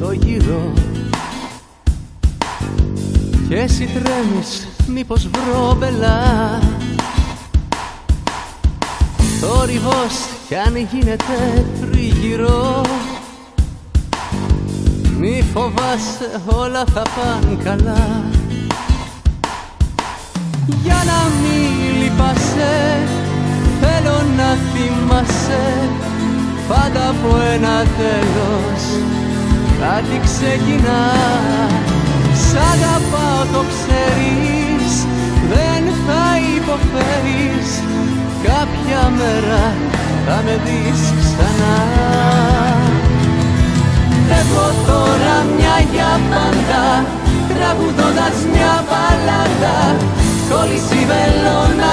το γύρο. Και εσύ τρέμεις μήπως βρω μπελά. Θόρυβος κι αν γίνεται τριγυρό. Μη φοβάσαι όλα θα πάνε καλά. Για να μην λυπάσαι θέλω να θυμάσαι Πάντα από ένα τέλος. Κάτι ξεκινά. Σ' αγαπάω το ξέρεις. Δεν θα υποφέρεις. Κάποια μέρα θα με δεις ξανά. Έχω τώρα μια για πάντα Τραγουδώντας μια μπαλάντα Κόλληση βελόνα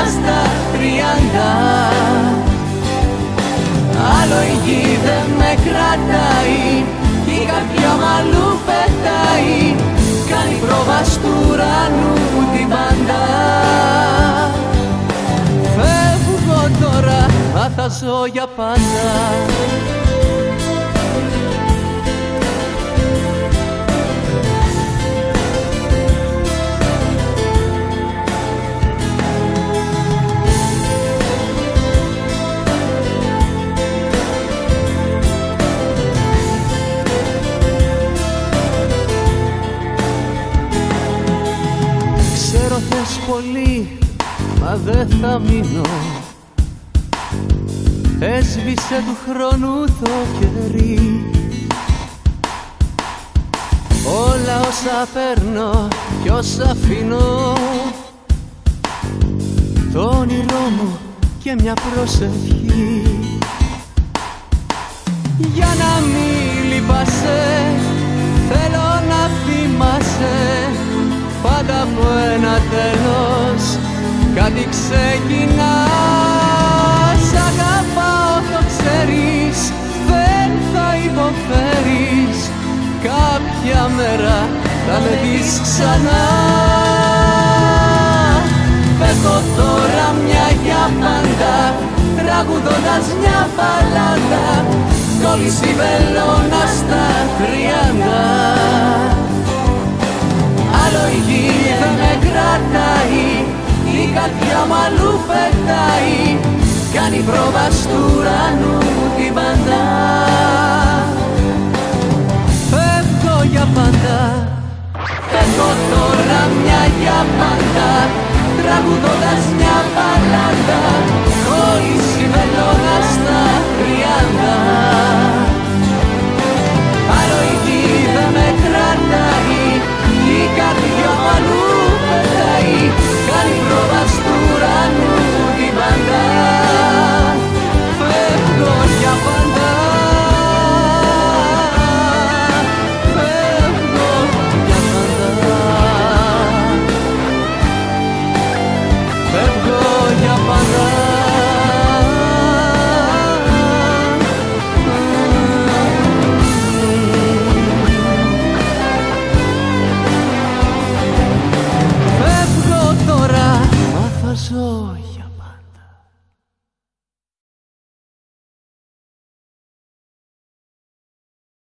ουρανού την πάντα Φεύγω τώρα, μα θα ζω για πάντα Ξέρω θες πολύ, μα δεν θα μείνω. Έσβησε του χρόνου το κερί. Όλα όσα παίρνω κι όσα αφήνω. Το όνειρό μου και μια προσευχή. Για να μην λυπάσαι θέλω κάτι ξεκινά. Σ' αγαπάω το ξέρεις. Δεν θα υποφέρεις. Κάποια μέρα θα με δεις ξανά. Πέτω τώρα μια για πάντα τραγουδώντας μια παλάντα κόλληση βελόνα στα τριάντα. Άλλο η γη καρδιά μ' αλλού πετάει κάνει πρόβα στου ουρανού Φεύγω τώρα, μα θα ζω για